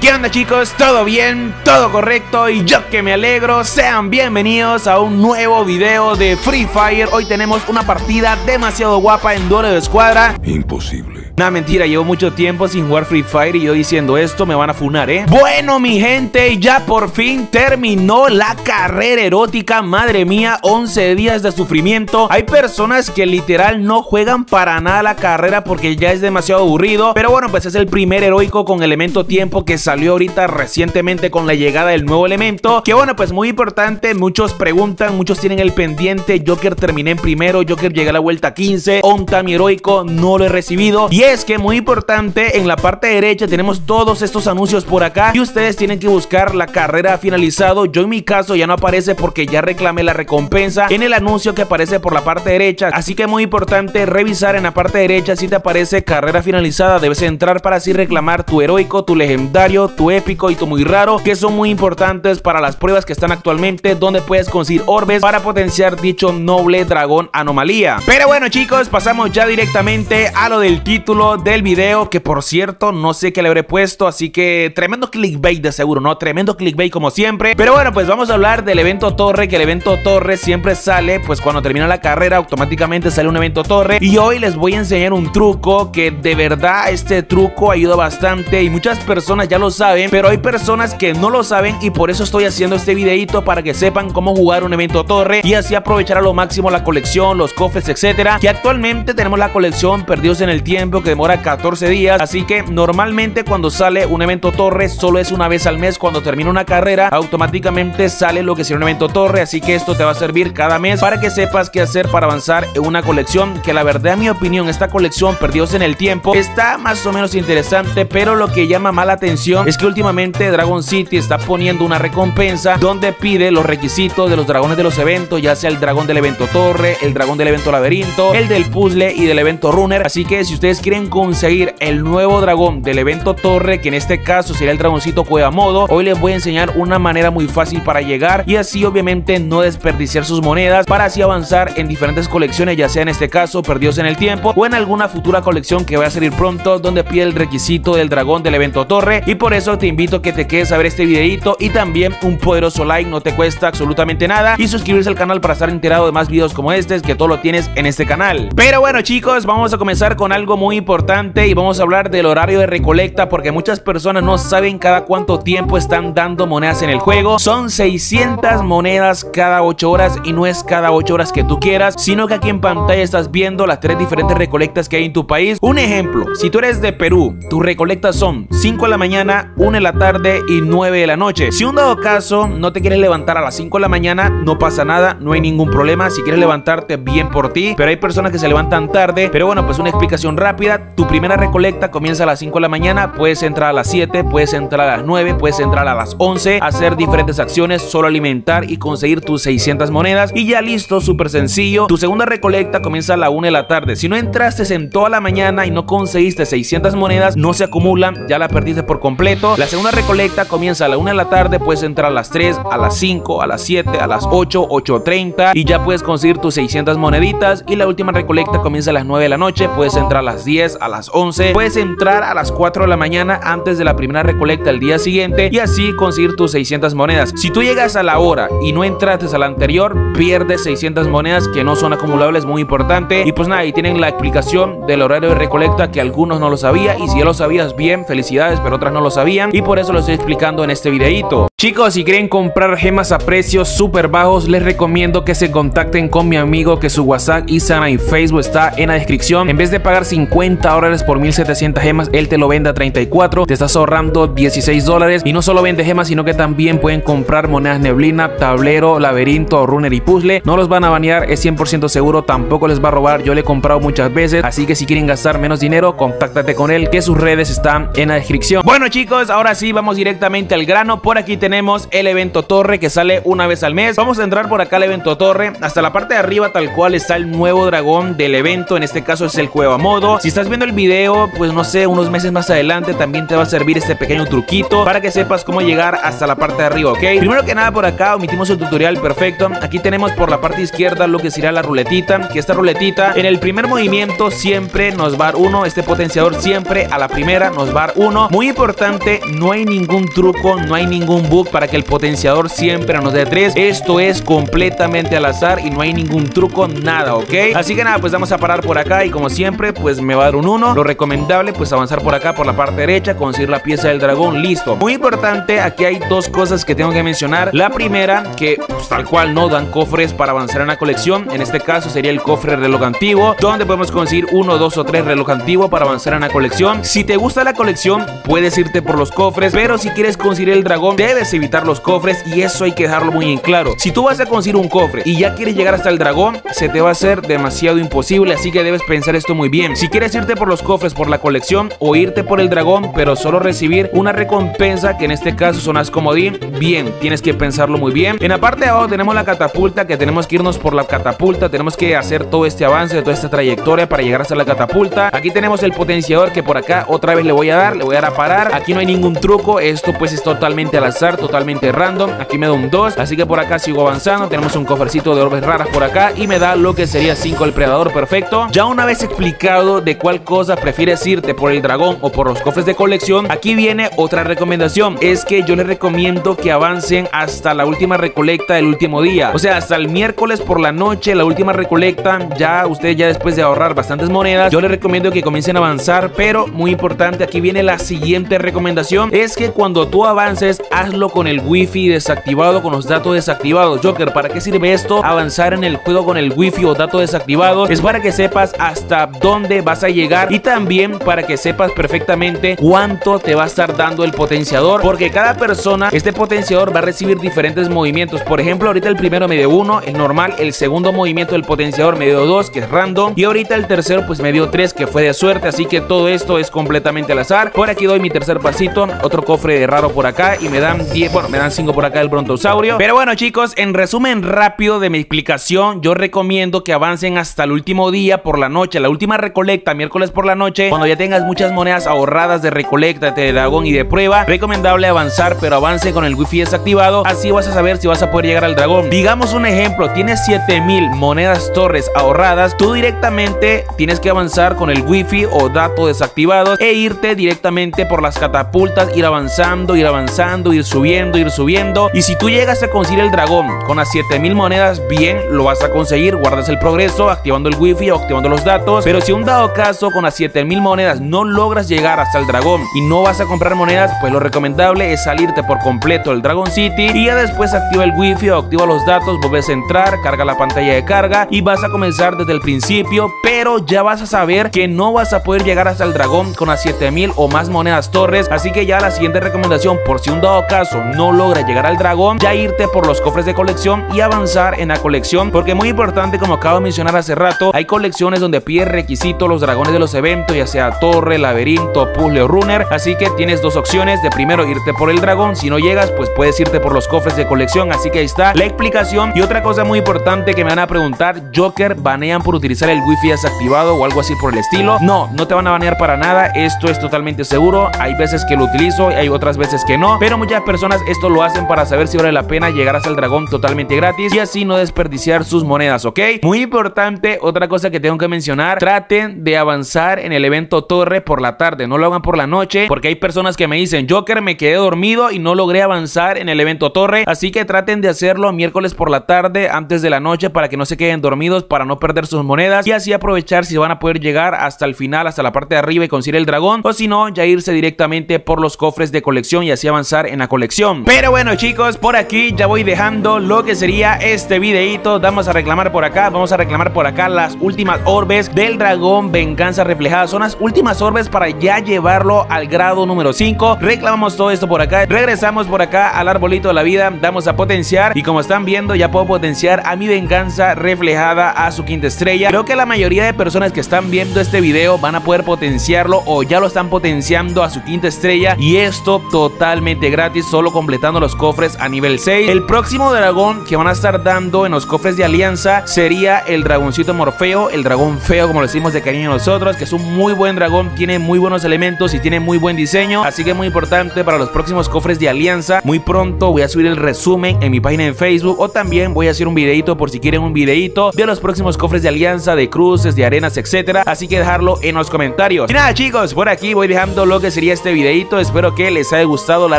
¿Qué onda chicos? ¿Todo bien? ¿Todo correcto? Y yo que me alegro, sean bienvenidos a un nuevo video de Free Fire Hoy tenemos una partida demasiado guapa en duelo de escuadra Imposible. Una mentira, llevo mucho tiempo sin jugar Free Fire y yo diciendo esto me van a funar, ¿eh? Bueno, mi gente, ya por fin terminó la carrera erótica Madre mía, 11 días de sufrimiento Hay personas que literal no juegan para nada la carrera porque ya es demasiado aburrido Pero bueno, pues es el primer heroico con elemento tiempo que salió ahorita recientemente con la llegada del nuevo elemento Que bueno, pues muy importante, muchos preguntan, muchos tienen el pendiente Joker terminé en primero, Joker llega a la vuelta 15 Onta mi heroico, no lo he recibido Y es que muy importante, en la parte derecha tenemos todos estos anuncios por acá Y ustedes tienen que buscar la carrera finalizado. Yo en mi caso ya no aparece porque ya reclamé la recompensa En el anuncio que aparece por la parte derecha. Así que muy importante revisar en la parte derecha si te aparece carrera finalizada. Debes entrar para así reclamar tu heroico, tu legendario tu épico y tu muy raro, que son muy importantes para las pruebas que están actualmente, donde puedes conseguir orbes para potenciar dicho noble dragón anomalía. Pero bueno chicos, pasamos ya directamente a lo del título del video, que por cierto, no sé qué le habré puesto, así que tremendo clickbait de seguro, ¿no? Tremendo clickbait como siempre. Pero bueno, pues vamos a hablar del evento torre, que el evento torre siempre sale, pues cuando termina la carrera, automáticamente sale un evento torre. Y hoy les voy a enseñar un truco que de verdad este truco ayuda bastante y muchas personas ya lo saben, pero hay personas que no lo saben y por eso estoy haciendo este videito para que sepan cómo jugar un evento torre y así aprovechar a lo máximo la colección, los cofres, etcétera. Que actualmente tenemos la colección Perdidos en el Tiempo que demora 14 días, así que normalmente cuando sale un evento torre solo es una vez al mes cuando termina una carrera, automáticamente sale lo que será un evento torre, así que esto te va a servir cada mes para que sepas qué hacer para avanzar en una colección que la verdad en mi opinión esta colección Perdidos en el Tiempo está más o menos interesante, pero lo que llama mala atención es que últimamente Dragon City está poniendo una recompensa donde pide los requisitos de los dragones de los eventos, ya sea el dragón del evento torre, el dragón del evento laberinto, el del puzzle y del evento runner. Así que si ustedes quieren conseguir el nuevo dragón del evento torre, que en este caso sería el dragoncito cueva modo, hoy les voy a enseñar una manera muy fácil para llegar y así obviamente no desperdiciar sus monedas para así avanzar en diferentes colecciones, ya sea en este caso perdidos en el tiempo o en alguna futura colección que vaya a salir pronto donde pide el requisito del dragón del evento torre y por eso te invito a que te quedes a ver este videito y también un poderoso like, no te cuesta absolutamente nada y suscribirse al canal para estar enterado de más videos como este, que todo lo tienes en este canal. Pero bueno chicos, vamos a comenzar con algo muy importante y vamos a hablar del horario de recolecta porque muchas personas no saben cada cuánto tiempo están dando monedas en el juego. Son 600 monedas cada 8 horas y no es cada 8 horas que tú quieras, sino que aquí en pantalla estás viendo las tres diferentes recolectas que hay en tu país. Un ejemplo, si tú eres de Perú, tus recolectas son 5 de la mañana, 1 de la tarde y 9 de la noche. Si un dado caso no te quieres levantar a las 5 de la mañana, no pasa nada, no hay ningún problema. Si quieres levantarte, bien por ti. Pero hay personas que se levantan tarde. Pero bueno, pues una explicación rápida. Tu primera recolecta comienza a las 5 de la mañana. Puedes entrar a las 7, puedes entrar a las 9, puedes entrar a las 11, hacer diferentes acciones, solo alimentar y conseguir tus 600 monedas. Y ya listo, súper sencillo. Tu segunda recolecta comienza a la 1 de la tarde. Si no entraste en toda la mañana y no conseguiste 600 monedas, no se acumulan, ya la perdiste por completo la segunda recolecta comienza a la 1 de la tarde, puedes entrar a las 3, a las 5, a las 7, a las 8, 8.30 y ya puedes conseguir tus 600 moneditas. Y la última recolecta comienza a las 9 de la noche, puedes entrar a las 10, a las 11, puedes entrar a las 4 de la mañana antes de la primera recolecta el día siguiente y así conseguir tus 600 monedas. Si tú llegas a la hora y no entraste a la anterior, pierdes 600 monedas que no son acumulables, muy importante. Y pues nada, ahí tienen la explicación del horario de recolecta que algunos no lo sabían y si ya lo sabías bien, felicidades, pero otras no lo sabían y por eso lo estoy explicando en este videito. Chicos, si quieren comprar gemas a precios súper bajos, les recomiendo que se contacten con mi amigo que su WhatsApp, Instagram y Facebook está en la descripción. En vez de pagar 50 dólares por 1700 gemas, él te lo vende a 34, te estás ahorrando 16 dólares y no solo vende gemas, sino que también pueden comprar monedas neblina, tablero, laberinto, runner y puzzle. No los van a banear, es 100% seguro, tampoco les va a robar, yo le he comprado muchas veces, así que si quieren gastar menos dinero, contáctate con él, que sus redes están en la descripción. Bueno chicos, ahora sí vamos directamente al grano, por aquí tenemos tenemos el evento torre que sale una vez al mes. Vamos a entrar por acá al evento torre. Hasta la parte de arriba tal cual está el nuevo dragón del evento. En este caso es el Cueva Modo. Si estás viendo el video, pues no sé, unos meses más adelante también te va a servir este pequeño truquito para que sepas cómo llegar hasta la parte de arriba, ¿ok? Primero que nada por acá omitimos el tutorial perfecto. Aquí tenemos por la parte izquierda lo que sería la ruletita. Que esta ruletita en el primer movimiento siempre nos va a dar uno. Este potenciador siempre a la primera nos va a dar uno. Muy importante, no hay ningún truco, no hay ningún bug para que el potenciador siempre nos dé 3. Esto es completamente al azar y no hay ningún truco, nada, ¿ok? Así que nada, pues vamos a parar por acá y como siempre, pues me va a dar un 1. Lo recomendable, pues avanzar por acá, por la parte derecha, conseguir la pieza del dragón, listo. Muy importante, aquí hay dos cosas que tengo que mencionar. La primera, que pues, tal cual no dan cofres para avanzar en la colección. En este caso sería el cofre reloj antiguo, donde podemos conseguir uno, dos o tres reloj antiguo para avanzar en la colección. Si te gusta la colección, puedes irte por los cofres, pero si quieres conseguir el dragón, debes evitar los cofres y eso hay que dejarlo muy en claro. Si tú vas a conseguir un cofre y ya quieres llegar hasta el dragón, se te va a hacer demasiado imposible, así que debes pensar esto muy bien. Si quieres irte por los cofres por la colección o irte por el dragón, pero solo recibir una recompensa, que en este caso son las comodín, bien, tienes que pensarlo muy bien. En la parte de abajo tenemos la catapulta, que tenemos que irnos por la catapulta, tenemos que hacer todo este avance, toda esta trayectoria para llegar hasta la catapulta. Aquí tenemos el potenciador que por acá otra vez le voy a dar, le voy a dar a parar. Aquí no hay ningún truco, esto pues es totalmente al azar, totalmente random. Aquí me da un 2, así que por acá sigo avanzando. Tenemos un cofrecito de orbes raras por acá y me da lo que sería 5 el predador perfecto. Ya una vez explicado de cuál cosa prefieres irte por el dragón o por los cofres de colección, aquí viene otra recomendación. Es que yo les recomiendo que avancen hasta la última recolecta del último día. O sea, hasta el miércoles por la noche, la última recolecta. Ya ustedes ya después de ahorrar bastantes monedas, yo les recomiendo que comiencen a avanzar. Pero muy importante, aquí viene la siguiente recomendación. Es que cuando tú avances, hazlo con el wifi desactivado, con los datos desactivados. Joker, ¿para qué sirve esto? Avanzar en el juego con el wifi o datos desactivados. Es para que sepas hasta dónde vas a llegar y también para que sepas perfectamente cuánto te va a estar dando el potenciador. Porque cada persona, este potenciador va a recibir diferentes movimientos. Por ejemplo, ahorita el primero me dio 1, el normal. El segundo movimiento del potenciador me dio 2, que es random. Y ahorita el tercero pues me dio 3, que fue de suerte. Así que todo esto es completamente al azar. Por aquí doy mi tercer pasito. Otro cofre de raro por acá. Y me dan 10, bueno, me dan 5 por acá el brontosaurio. Pero bueno chicos, en resumen rápido de mi explicación, yo recomiendo que avancen hasta el último día por la noche. La última recolecta, miércoles por la noche. Cuando ya tengas muchas monedas ahorradas de recolecta, de dragón y de prueba. Recomendable avanzar, pero avance con el wifi desactivado. Así vas a saber si vas a poder llegar al dragón. Digamos un ejemplo, tienes 7000 monedas torres ahorradas. Tú directamente tienes que avanzar con el wifi o datos desactivados e irte directamente por las catapultas, ir avanzando, ir avanzando, ir subiendo, ir subiendo. Y si tú llegas a conseguir el dragón con las 7000 monedas, bien, lo vas a conseguir. Guardas el progreso activando el wifi o activando los datos. Pero si un dado caso con las 7000 monedas no logras llegar hasta el dragón y no vas a comprar monedas, pues lo recomendable es salirte por completo del Dragon City y ya después activa el wifi o activa los datos, vuelves a entrar, carga la pantalla de carga y vas a comenzar desde el principio, pero ya vas a saber que no vas a poder llegar hasta el dragón con las 7000 o más monedas torres, así que ya la siguiente recomendación, por si un dado caso no logra llegar al dragón, ya irte por los cofres de colección y avanzar en la colección, porque muy importante como acabo de mencionar hace rato, hay colecciones donde pide requisito los dragones de los eventos, ya sea torre, laberinto, puzzle o runner, así que tienes dos opciones, de primero irte por el dragón, si no llegas pues puedes irte por los cofres de colección, así que ahí está la explicación y otra cosa muy importante que me van a preguntar, Joker, ¿banean por utilizar el wifi desactivado o algo así por el estilo? No, no te van a banear para nada, esto es totalmente seguro, hay veces que lo utilizo, y hay otras veces que no, pero muchas personas esto lo hacen para saber si vale la pena llegar hasta el dragón totalmente gratis y así no desperdiciar sus monedas, ¿ok? Muy importante, otra cosa que tengo que mencionar, traten de avanzar en el evento torre por la tarde, no lo hagan por la noche, porque hay personas que me dicen, Joker, me quedé dormido y no logré avanzar en el evento torre, así que traten de hacerlo miércoles por la tarde, antes de la noche, para que no se queden dormidos, para no perder sus monedas y así aprovechar si van a poder llegar hasta el final, hasta la parte de arriba y conseguir el dragón, o si no, ya irse directamente por los cofres de colección y así avanzar en la colección. Pero bueno chicos, por aquí ya voy dejando lo que sería este videito, vamos a reclamar por acá, vamos a reclamar por acá las últimas orbes del dragón venganza reflejada, son las últimas orbes para ya llevarlo al grado número 5, reclamamos todo esto por acá, regresamos por acá al arbolito de la vida, damos a potenciar y como están viendo ya puedo potenciar a mi venganza reflejada a su quinta estrella, creo que la mayoría de personas que están viendo este video van a poder potenciarlo o ya lo están potenciando a su quinta estrella y esto totalmente gratis, solo completando los cofres a nivel 6. El próximo dragón que van a estar dando en los cofres de alianza sería el dragoncito Morfeo, el dragón feo como lo decimos de cariño nosotros, que es un muy buen dragón, tiene muy buenos elementos y tiene muy buen diseño, así que muy importante para los próximos cofres de alianza. Muy pronto voy a subir el resumen en mi página en Facebook o también voy a hacer un videito por si quieren un videito de los próximos cofres de alianza, de cruces, de arenas, etcétera, así que dejarlo en los comentarios. Y nada chicos, por aquí voy dejando lo que sería este videito, espero que les haya gustado la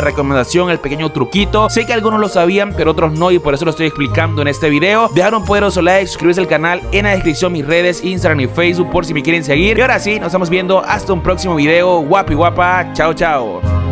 recomendación, el pequeño truquito, sé que algunos lo sabían pero otros no y por eso lo estoy explicando en este video, dejar un poderoso like, suscribirse al canal, en la descripción mis redes, Instagram y Facebook por si me quieren seguir, y ahora sí, nos estamos viendo. Hasta un próximo video, guapi guapa, chao chao.